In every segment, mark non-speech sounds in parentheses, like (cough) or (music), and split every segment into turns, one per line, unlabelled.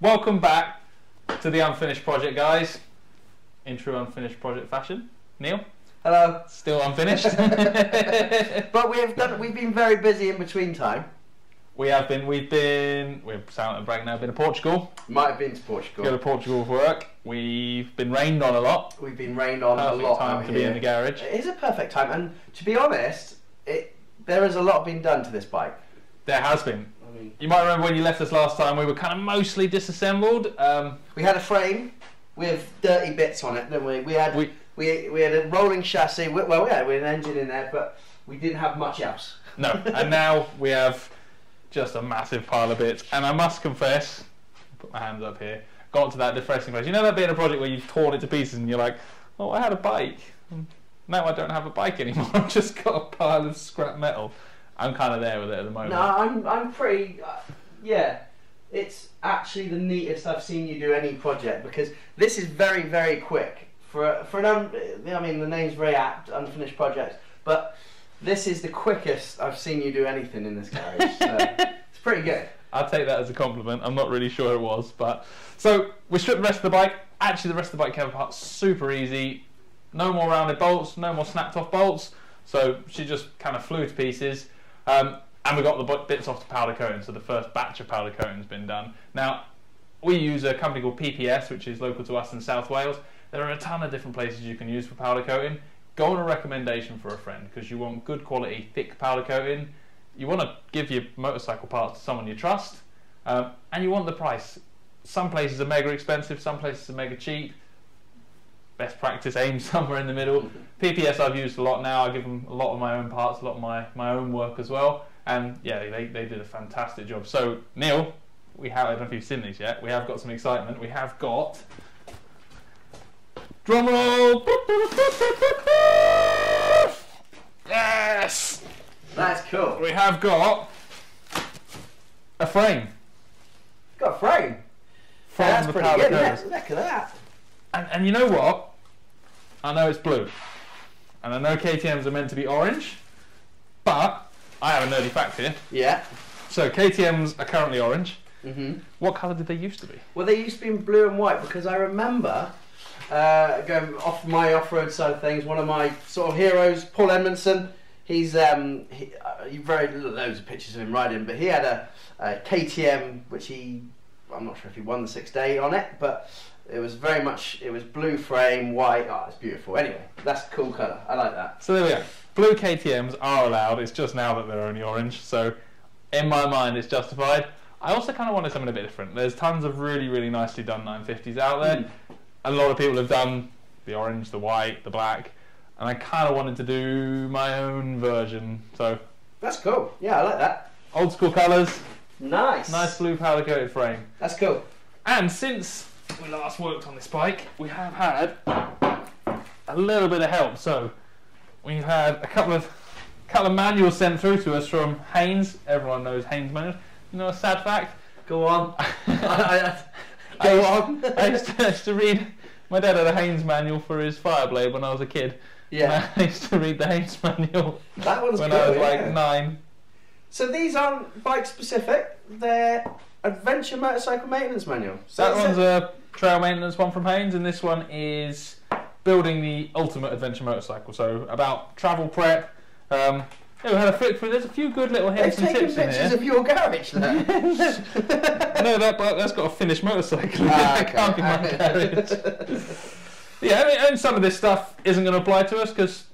welcome back to the unfinished project, guys. In true unfinished project fashion. Neil,
Hello.
still unfinished. (laughs)
But we've done. We've been very busy in between time.
we have been, we've been, we're sound and brag now, been to Portugal.
Might have been to Portugal.
Go to Portugal for work. We've been rained on a lot.
We've been rained on
Perfect
a lot
time
out
to be in the garage.
It is a perfect time, and to be honest, it there is a lot been done to this bike.
There has been.
Mean,
You might remember when you left us last time, we were kind of mostly disassembled. Um,
we had a frame with dirty bits on it, didn't we? We had
we,
we, we had a rolling chassis. we- Well, yeah, we had an engine in there, but we didn't have much else.
no, and (laughs) now we have just a massive pile of bits. And I must confess, put my hands up here, got to that depressing place. You know that bit in a project where you've torn it to pieces and you're like, oh, I had a bike. Now I don't have a bike anymore. (laughs) I've just got a pile of scrap metal. I'm kind of there with it at the moment.
No, I'm I'm pretty. Uh, yeah, it's actually the neatest I've seen you do any project because this is very very quick for for an. Un, I mean, the name's very apt, unfinished project, but this is the quickest I've seen you do anything in this garage. So (laughs) it's pretty good.
I'll take that as a compliment. I'm not really sure it was, but so we stripped the rest of the bike. Actually, the rest of the bike came apart super easy. No more rounded bolts, no more snapped off bolts. So she just kind of flew to pieces. Um, and we got the bits off to powder coating. So the first batch of powder coating's been done. Now we use a company called PPS, which is local to us in South Wales. There are a ton of different places you can use for powder coating. Go on a recommendation for a friend because you want good quality, thick powder coating. You want to give your motorcycle parts to someone you trust, um, and you want the price. Some places are mega expensive, some places are mega cheap. Best practice, aim (laughs) somewhere in the middle. PPS I've used a lot now. I give them a lot of my own parts, a lot of my, my own work as well. And yeah, they, they did a fantastic job. So, Neil, we have, I don't know if you've seen these yet, we have got some excitement. We have got. Drum roll! Yes!
That's cool.
We have got a frame
Got a frame.
from
that's
the
pretty good. Look, look at that.
And, and you know what? I know it's blue. And I know KTMs are meant to be orange. But I have a nerdy fact here.
Yeah.
So KTMs are currently orange.
hmm
What colour did they used to be?
Well, they used to be in blue and white because I remember uh, going off my off-road side of things. One of my sort of heroes, Paul Edmondson. He's um, he, uh, very loads of pictures of him riding, but he had a, a KTM which he I'm not sure if he won the six day on it, but it was very much it was blue frame, white. Oh, it's beautiful. Anyway, that's a cool colour. I like that.
So there we go. Blue KTMs are allowed. It's just now that they're only orange. So in my mind, it's justified. I also kind of wanted something a bit different. There's tons of really, really nicely done 950s out there. Hmm. A lot of people have done the orange, the white, the black, and I kind of wanted to do my own version. So
That's cool. Yeah, I like that.
old school colours,
Nice.
nice blue powder coated frame.
That's cool.
And since we last worked on this bike, we have had a little bit of help. So we've had a couple of couple of manuals sent through to us from Haynes. Everyone knows Haynes manuals. You know a sad fact?
Go on. (laughs) I, I, (laughs) go
used,
on. (laughs)
I used, to, I used to read. My dad had a Haynes manual for his Fireblade when I was a kid.
yeah.
I used to read the Haynes manual
That one's
when
cool.
I was
yeah.
like nine.
So these aren't bike specific. They're adventure motorcycle maintenance manual. So
That one's
a
trail maintenance one from Haynes, and this one is building the ultimate adventure motorcycle. So about travel prep. Um, yeah, we had a flick through. There's a few good little
They've
hints and
taken
tips in
pictures
here.
of your garage there. (laughs)
no, that that's got a finished motorcycle.
Ah, (laughs)
it can't be my garage. (laughs) yeah, I mean, and some of this stuff isn't going to apply to us because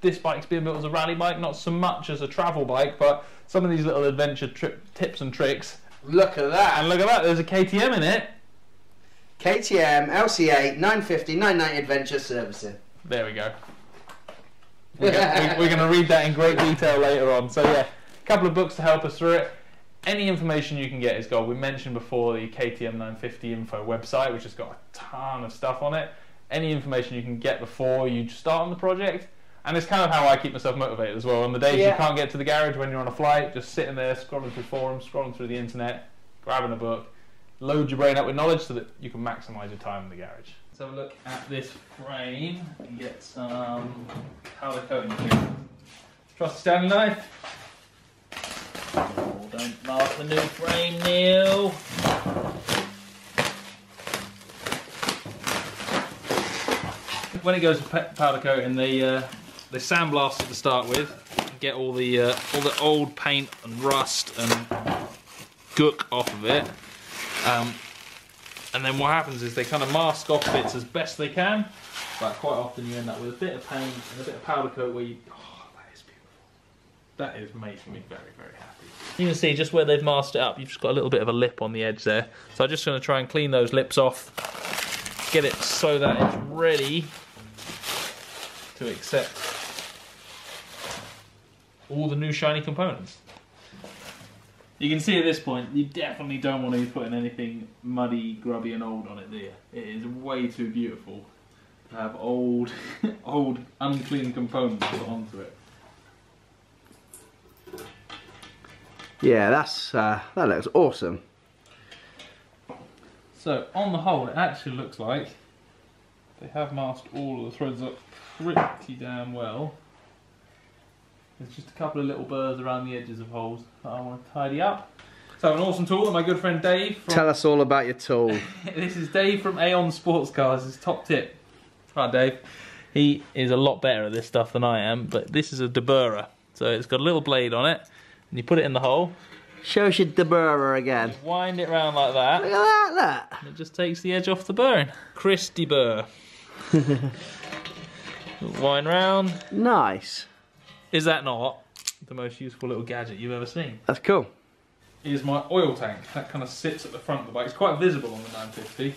this bike's being built as a rally bike, not so much as a travel bike. But some of these little adventure trip tips and tricks.
Look at that.
And look at that, there's a KTM in it.
KTM LC8 950 990 Adventure Servicing.
There we go. We're going to read that in great detail later on. So yeah, a couple of books to help us through it. Any information you can get is gold. We mentioned before the KTM 950 info website, which has got a ton of stuff on it. Any information you can get before you start on the project. And it's kind of how I keep myself motivated as well. On the days
Yeah.
you can't get to the garage when you're on a flight, just sitting there scrolling through forums, scrolling through the internet, grabbing a book, load your brain up with knowledge so that you can maximize your time in the garage. Let's have a look at this frame and get some powder coating here. Trusty Stanley knife. Oh, don't mark the new frame, Neil. When it goes to powder coating, they uh, they sandblast to start with, get all the uh, all the old paint and rust and gook off of it. Um, and then what happens is they kind of mask off bits as best they can, but quite often you end up with a bit of paint and a bit of powder coat where you. Oh, that is beautiful. That is making me very, very happy. You can see just where they've masked it up, you've just got a little bit of a lip on the edge there. So I'm just going to try and clean those lips off, get it so that it's ready to accept all the new shiny components. You can see at this point, you definitely don't want to be putting anything muddy, grubby and old on it, do you? It is way too beautiful to have old, (laughs) old, unclean components put onto it.
Yeah, that's uh, that looks awesome.
So, on the whole, it actually looks like they have masked all of the threads up pretty damn well. There's just a couple of little burrs around the edges of holes that I want to tidy up. So, an awesome tool that my good friend Dave from
Tell us all about your tool. (laughs)
this is Dave from Aeon Sports Cars. His top tip. Right, Dave. He is a lot better at this stuff than I am, but this is a deburrer. So it's got a little blade on it, and you put it in the hole,
Show us your deburrer again.
wind it round like that.
Look at that, look.
and it just takes the edge off the burn. Chris deburr. (laughs) wind round.
Nice.
Is that not the most useful little gadget you've ever seen?
That's cool.
is my oil tank. That kind of sits at the front of the bike. It's quite visible on the 950.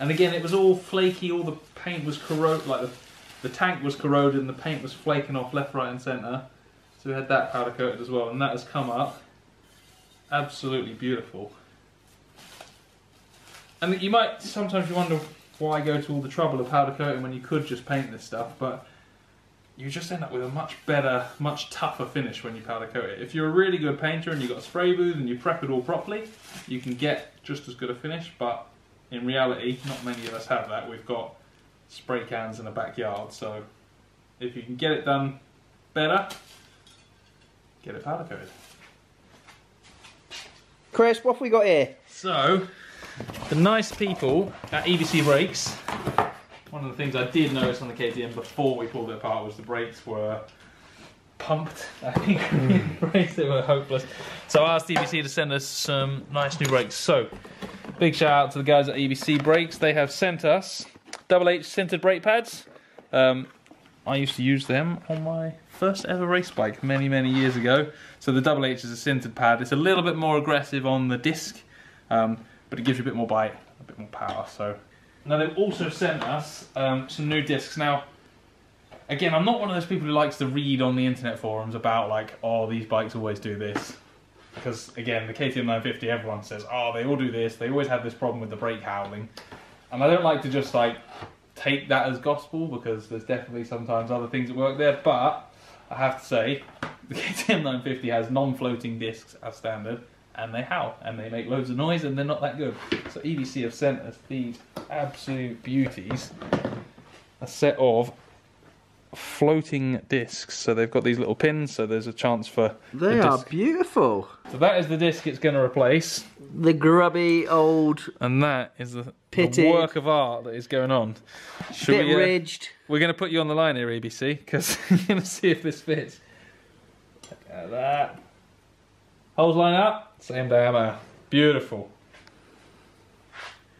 And again, it was all flaky. All the paint was corroded. Like the, the tank was corroded and the paint was flaking off left, right, and centre. So we had that powder coated as well, and that has come up absolutely beautiful. And you might sometimes you wonder why go to all the trouble of powder coating when you could just paint this stuff, but you just end up with a much better, much tougher finish when you powder coat it. If you're a really good painter and you've got a spray booth and you prep it all properly, you can get just as good a finish, but in reality, not many of us have that. We've got spray cans in the backyard, so if you can get it done better, get it powder coated.
Chris, what have we got here?
So, the nice people at EBC Brakes, one of the things I did notice on the KTM before we pulled it apart was the brakes were pumped. I think (laughs) brakes they were hopeless. So I asked EBC to send us some nice new brakes. So, big shout out to the guys at EBC Brakes. They have sent us double H sintered brake pads. Um, I used to use them on my first ever race bike many, many years ago. So the double H is a sintered pad. It's a little bit more aggressive on the disc, um, but it gives you a bit more bite, a bit more power. So now they've also sent us um, some new discs. Now, again, I'm not one of those people who likes to read on the internet forums about like, oh, these bikes always do this. Because again, the KTM 950, everyone says, oh, they all do this. They always have this problem with the brake howling, and I don't like to just like take that as gospel because there's definitely sometimes other things that work there. But I have to say, the KTM 950 has non-floating discs as standard, and they howl and they make loads of noise, and they're not that good. So EBC have sent us these absolute beauties, a set of floating discs. So they've got these little pins, so there's a chance for
They
the
are beautiful.
So that is the disc it's going to replace.
The grubby old,
And that is the, the work of art that is going on. Should
bit
we, uh,
ridged.
we're going to put you on the line here, EBC, because we're (laughs) going to see if this fits. Look at that. Holes line up, same diameter. Beautiful.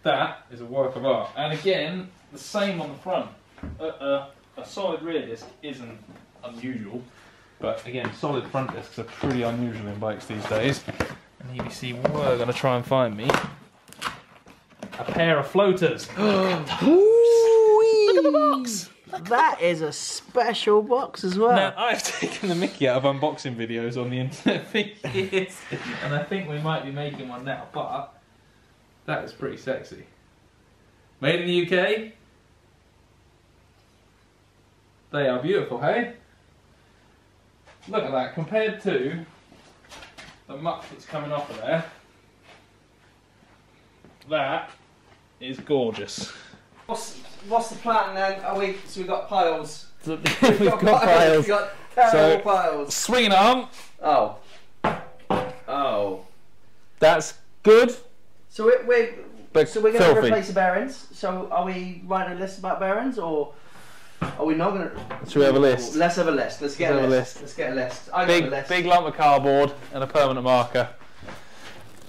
That is a work of art. And again, the same on the front. Uh, uh, a solid rear disc isn't unusual, but again, solid front discs are pretty unusual in bikes these days. And EBC were going to try and find me a pair of floaters. (gasps)
Look
at the box.
That is a special box as well.
Now, I've taken the mickey out of unboxing videos on the internet for years, and I think we might be making one now, but that is pretty sexy. Made in the UK. They are beautiful, hey? Look at that, compared to the muck that's coming off of there. That is gorgeous.
What's, what's the plan then? Are we? So we've got piles. (laughs)
We've (laughs)
We've got terrible
So-
piles.
Swinging arm,
Oh. Oh.
that's good.
So we we
But
so we're going to replace the bearings. So are we writing a list about bearings or? Are we not going to?
Should we have a list?
Let's have a list. Let's get
Let's
a,
have a
list.
list.
Let's get a list. I got
Big
a list.
big lump of cardboard and a permanent marker.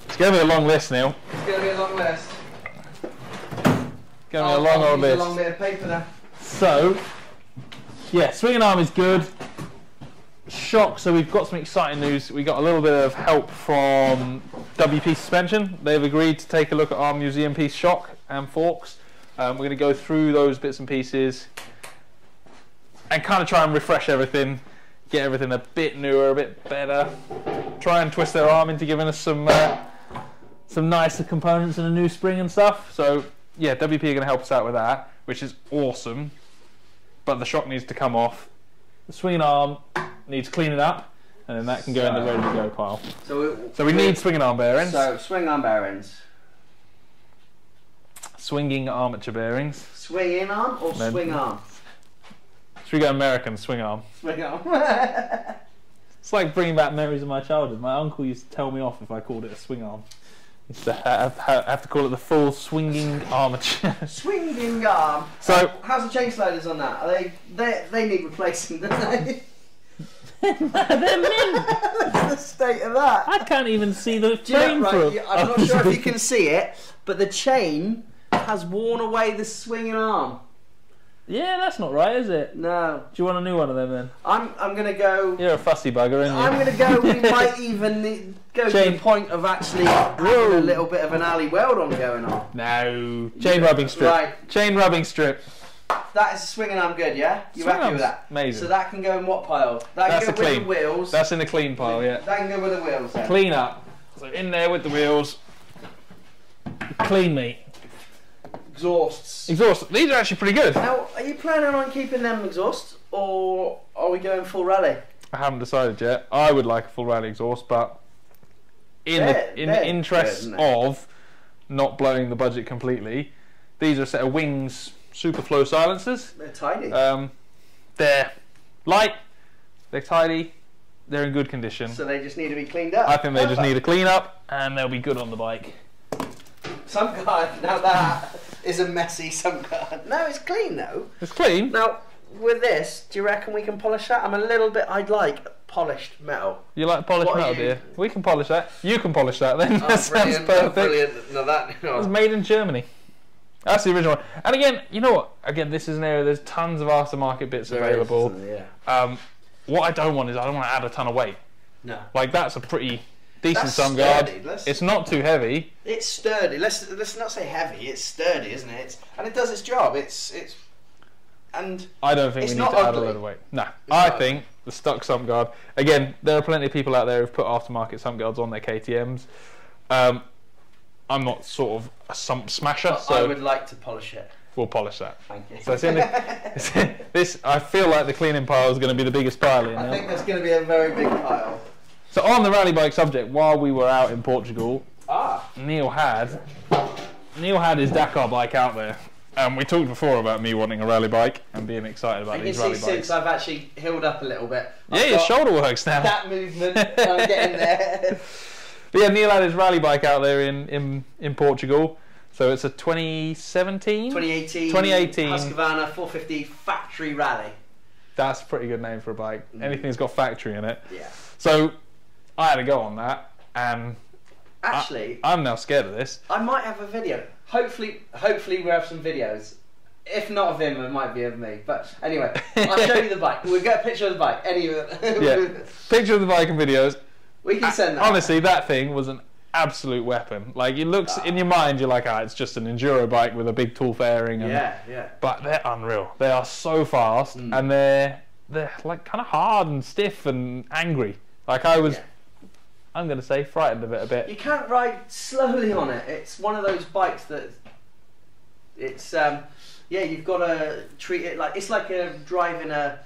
It's going to be a long list, Neil.
It's going to be a long list.
Going be a long
I'll
old list.
A long bit of paper there.
So, yeah, swinging arm is good. Shock. So we've got some exciting news. We got a little bit of help from WP Suspension. They've agreed to take a look at our museum piece shock and forks. Um, we're going to go through those bits and pieces and kind of try and refresh everything, get everything a bit newer, a bit better. Try and twist their arm into giving us some uh, some nicer components and a new spring and stuff. So yeah, WP are going to help us out with that, which is awesome. But the shock needs to come off. The swinging arm needs cleaning up, and then that can go in the ready to go pile.
So we,
So we need swinging arm bearings,
So swing arm bearings.
swinging armature bearings.
Swing in arm or
Then-
swing arm?
Should we go American swing arm?
Swing arm. (laughs)
It's like bringing back memories of my childhood. My uncle used to tell me off if I called it a swing arm. He used to have, have, have to call it the full swinging armature. (laughs)
Swinging arm.
So-
how's the chain sliders on that? Are they they they need replacing, don't they? (laughs)
They're mint.
That's the state of that.
I can't even see the
chain. you know, right,
for
yeah, I'm not sure if you can see it, but the chain has worn away the swinging arm.
Yeah, that's not right, is it?
No,
Do you want a new one of them then?
I'm I'm gonna go.
You're a fussy bugger, aren't you?
I'm gonna go. We (laughs) might even need, go to
Chain.
the point of actually having a little bit of an alley weld on going on.
No. Chain rubbing strip.
Right,
Chain rubbing strip.
that is swinging. I'm good, yeah. You
Swing
happy with that?
Amazing.
So that can go in what pile? That
That's
can go with
clean.
the wheels.
That's in the clean pile, yeah.
That can go with the wheels. Then.
Clean up. So in there with the wheels. Clean meat.
Exhausts.
Exhaust. These are actually pretty good.
Now, are you planning on keeping them exhaust, or are we going full rally?
I haven't decided yet. I would like a full rally exhaust, but in
They're-
the in the interest
good, aren't they?
of not blowing the budget completely, these are a set of Wings Superflow silencers.
They're tidy.
Um, they're light, they're tidy, they're in good condition.
so they just need to be cleaned up.
I think they just need a clean up, and they'll be good on the bike.
Some guy, (laughs) now that is a messy some guy. No, it's clean though.
It's clean.
Now, with this, do you reckon we can polish that? I'm a little bit, I'd like polished metal.
You like polished
What are
metal,
you-
dear? We can polish that. You can polish that then.
Oh, (laughs)
that sounds
brilliant,
perfect.
Brilliant. (laughs) No, that,
It was
no.
made in Germany. That's the original one. And again, you know what? Again, this is an area. There's tons of aftermarket bits
There is,
available.
isn't there? Yeah.
Um, what I don't want is I don't want to add a ton of weight.
No.
Like that's a pretty decent
That's
sump guard. It's not too heavy.
It's sturdy. Let's let's not say heavy. It's sturdy, isn't it? It's, and it does its job. It's it's and
I don't think we need to add a
ugly.
load of weight. No,
It's
I think the stock sump guard. Again, there are plenty of people out there who've put aftermarket sump guards on their KTM's. Um, I'm not sort of a sump smasher,
but
so
I would like to polish it.
we'll polish that.
Thank you.
So it's in the, (laughs) this. I feel like the cleaning pile is going to be the biggest pile in
I think there's going to be a very big pile.
So on the rally bike subject, while we were out in Portugal,
Ah.
Neil had Neil had his Dakar bike out there. And we talked before about me wanting a rally bike and being excited about
You can
these
see
rally
since. I've actually healed up a little bit.
Yeah,
I've
your shoulder works now.
That movement. I'm getting (laughs) there.
But yeah, Neil had his rally bike out there in, in, in Portugal. So it's a 2017?
2018.
2018.
Husqvarna 450 factory rally.
That's a pretty good name for a bike.
Mm.
Anything that's got factory in it.
Yeah.
So I had to go on that. And
Actually,
I'm now scared of this.
I might have a video. Hopefully, hopefully we have some videos. If not of him, it might be of me. But anyway, I'll show you the bike. We'll get a picture of the bike. Anyway,
Yeah. (laughs) Picture of the bike and videos.
we can send that.
Honestly, that thing was an absolute weapon. Like it looks in your mind, you're like, ah, it's just an enduro bike with a big tool fairing. And,
Yeah, yeah.
But they're unreal. They are so fast,
Mm.
and they're they're like kind of hard and stiff and angry. Like I was,
Yeah.
I'm gonna say, frightened of it a bit.
You can't ride slowly on it. It's one of those bikes that it's um yeah, you've got to treat it like it's like a driving a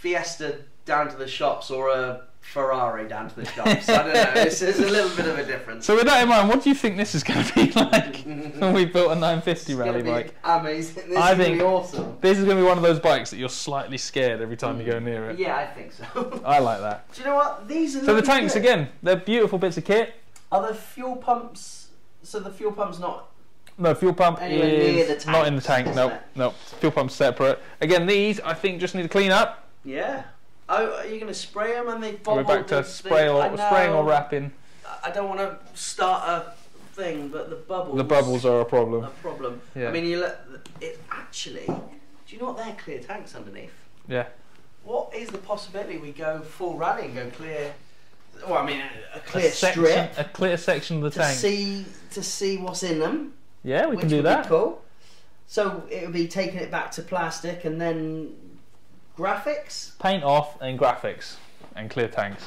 Fiesta down to the shops or a Ferrari down to the shops. I don't know. It's, there's a little bit of a difference.
So with that in mind, what do you think this is going to be (laughs) like when we built a 950
It's
rally bike?
amazing. This
I
is
think-
be awesome.
This is going to be one of those bikes that you're slightly scared every time you go mm. near it.
Yeah, I think so. (laughs)
I like that.
Do you know what? These are
So the tanks
good.
again, they're beautiful bits of kit.
Are the fuel pumps? So the fuel pump's not
No, fuel pump is
the
not in the tank.
isn't
No,
it?
no. Fuel pump's separate. Again, these I think just need to clean up.
Yeah. Oh, are you going to spray them and they
We're back to
the-
spray or
I
spraying or wrapping.
I don't want to start a thing, but the bubbles.
The bubbles are a problem.
a
problem.
problem.
Yeah.
I mean, you let it actually. Do you know what they're clear tanks underneath?
Yeah.
What is the possibility we go full rally and go clear? Well, I mean, a, a clear
a section,
strip
a clear section of the
to
tank.
see to see what's in them.
yeah, we
which
can do
would
that.
Be cool. So it would be taking it back to plastic and then graphics.
Paint off and graphics and clear tanks.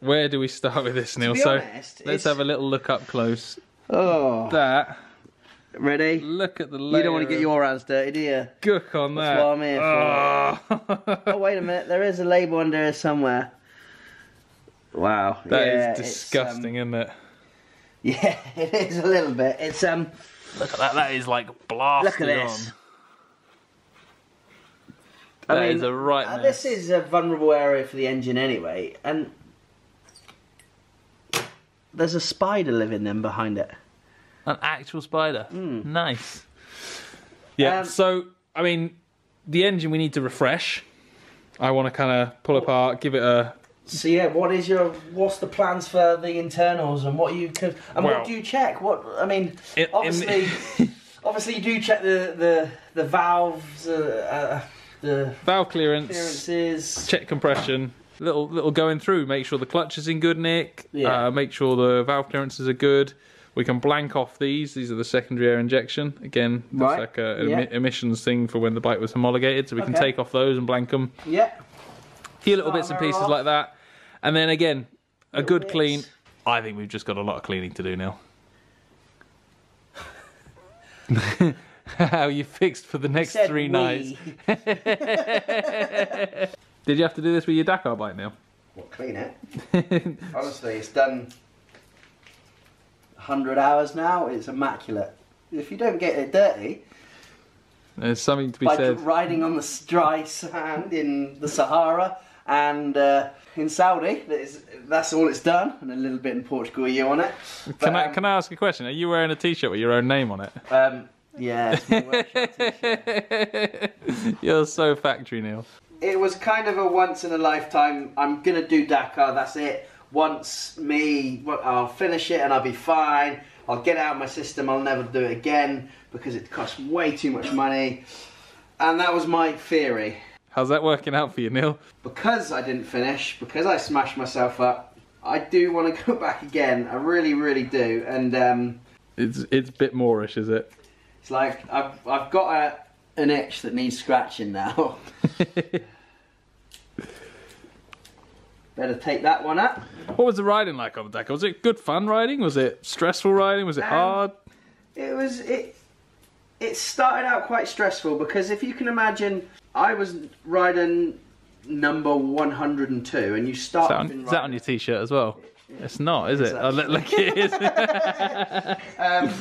Where do we start with this, Neil?
to be
So
honest,
let's
it's-
have a little look up close.
Oh,
That.
ready?
Look at the
You don't want to get your hands dirty, do you?
gook on
That's
that.
what I'm here
for.
Oh, wait a minute. There is a label under here somewhere. Wow.
That is
yeah, it's, um,
disgusting, isn't it? (laughs)
yeah, it is a little bit. It's um.
Look at that. That is like blasted
Look at this.
on.
I
That
mean,
is a right
uh, this is a vulnerable area for the engine anyway, and there's a spider living then behind it.
An actual spider.
Mm.
Nice. Yeah.
Um,
so I mean, the engine we need to refresh. I want to kind of pull apart, give it a.
So yeah, what is your what's the plans for the internals and what you could and
Well-
what do you check? What I mean,
in-
obviously, (laughs) obviously you do check the the the valves, uh, uh, the
valve clearance,
clearances.
check compression. Little little going through. Make sure the clutch is in good nick.
Yeah.
Uh, make sure the valve clearances are good. We can blank off these. These are the secondary air injection. Again, that's
Right.
like a, an
Yeah.
emi- emissions thing for when the bike was homologated. So we can take off those and blank them.
Yeah,
A few little
Start
bits and pieces
off.
like that. And then again, a
Little
good
bits.
clean. I think we've just got a lot of cleaning to do now. (laughs) (laughs) How you fixed for the next
Said
three
we.
nights? (laughs) Did you have to do this with your Dakar bike now?
Well, clean it. (laughs) Honestly, it's done 100 hours now. It's immaculate. If you don't get it dirty,
There's something to be
by
said.
riding on the dry sand in the Sahara and uh, in Saudi, that is, that's all it's done, and a little bit in Portugal you on it.
Can I
um,
can I ask a question? Are you wearing a T-shirt with your own name on it?
Um, yeah, it's my workshop (laughs) t-shirt.
You're so factory, Neil.
It was kind of a once in a lifetime. I'm gonna do Dakar. That's it. Once me, I'll finish it and I'll be fine. I'll get out of my system. I'll never do it again because it costs way too much money. And that was my theory.
How's that working out for you, Neil?
Because I didn't finish, because I smashed myself up, I do want to (laughs) go back again. I really, really do. And um,
It's it's a bit moreish, is it?
It's like I've I've got a, an itch that needs scratching now. (laughs) Better take that one up.
What was the riding like on the deck? Was it good fun riding? Was it stressful riding? Was it
Um,
hard?
It was it. It started out quite stressful because if you can imagine, I was riding number one hundred and two, and you
Is
start.
that, on,
in
is that on your T-shirt as well? It's not, is
It's
it? Oh, (laughs) look, look, it is. (laughs)
um,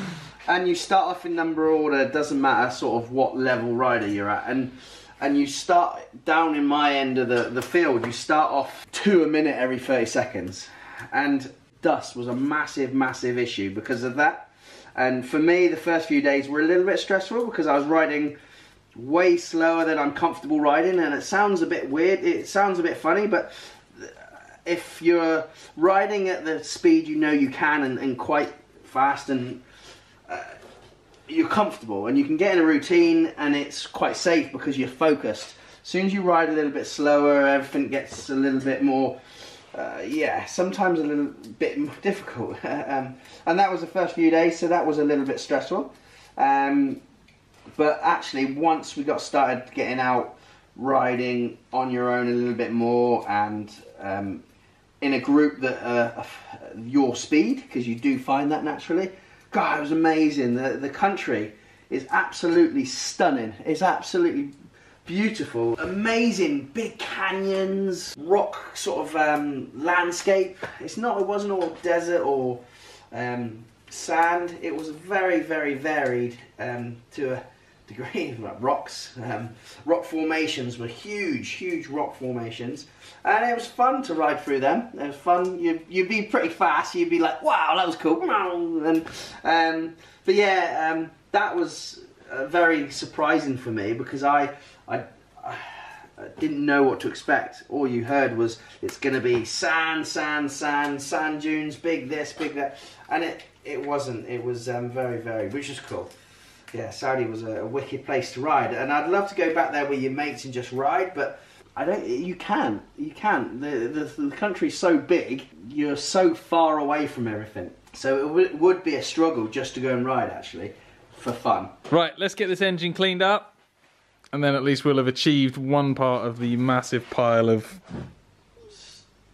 and you start off in number order. Doesn't matter sort of what level rider you're at, and and you start down in my end of the the field. You start off two a minute every thirty seconds, and dust was a massive, massive issue because of that. And for me, the first few days were a little bit stressful because I was riding way slower than I'm comfortable riding, and it sounds a bit weird. It sounds a bit funny, but if you're riding at the speed you know you can and, and quite fast and uh, you're comfortable and you can get in a routine and it's quite safe because you're focused. As soon as you ride a little bit slower, everything gets a little bit more, uh, yeah, sometimes a little bit more (laughs) difficult. (laughs) um, and that was the first few days, so that was a little bit stressful. Um, but actually, once we got started getting out riding on your own a little bit more and um, in a group that uh, your speed because you do find that naturally. God, it was amazing. The the country is absolutely stunning. It's absolutely beautiful. Amazing big canyons, rock sort of um, landscape. It's not. It wasn't all desert or um, sand. It was very very varied um, to a degree, (laughs) like rocks. Um, rock formations were huge, huge rock formations, and it was fun to ride through them. It was fun. You'd, you'd be pretty fast. You'd be like, "Wow, that was cool!" (laughs) And um, but yeah, um, that was uh, very surprising for me because I, I, I didn't know what to expect. All you heard was it's going to be sand, sand, sand, sand dunes, big this, big that, and it it wasn't. It was um, very, very, which is cool. Yeah, Saudi was a, a wicked place to ride, and I'd love to go back there with your mates and just ride, but. I don't. You can. You can. The, the the country's so big. You're so far away from everything. So it w- would be a struggle just to go and ride, actually, for fun.
Right, let's get this engine cleaned up, and then at least we'll have achieved one part of the massive pile of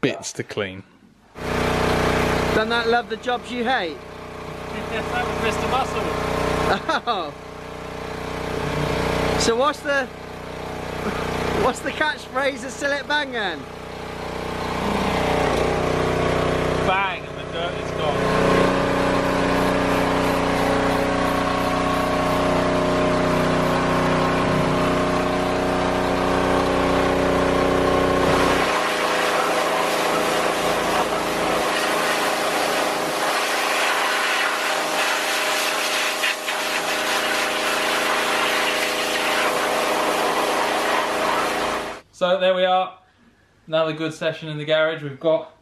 bits to clean.
Done that? Love the jobs you hate.
that was (laughs) Mr. Muscle.
Oh. So what's the what's the catchphrase of Cillit Bang then?
Bang, and the dirt is gone. So there we are. Another good session in the garage. We've got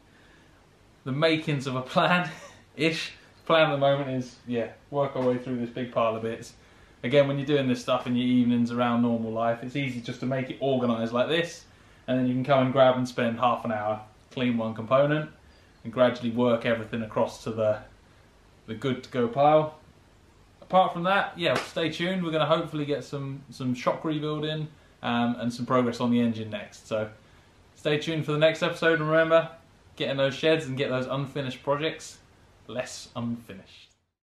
the makings of a plan (laughs) ish. Plan at the moment is yeah, work our way through this big pile of bits. Again, when you're doing this stuff in your evenings around normal life, it's easy just to make it organised like this, and then you can come and grab and spend half an hour, clean one component, and gradually work everything across to the the good to go pile. Apart from that, yeah, stay tuned. We're going to hopefully get some some shock rebuilding um, and some progress on the engine next. So stay tuned for the next episode and remember, get in those sheds and get those unfinished projects less unfinished.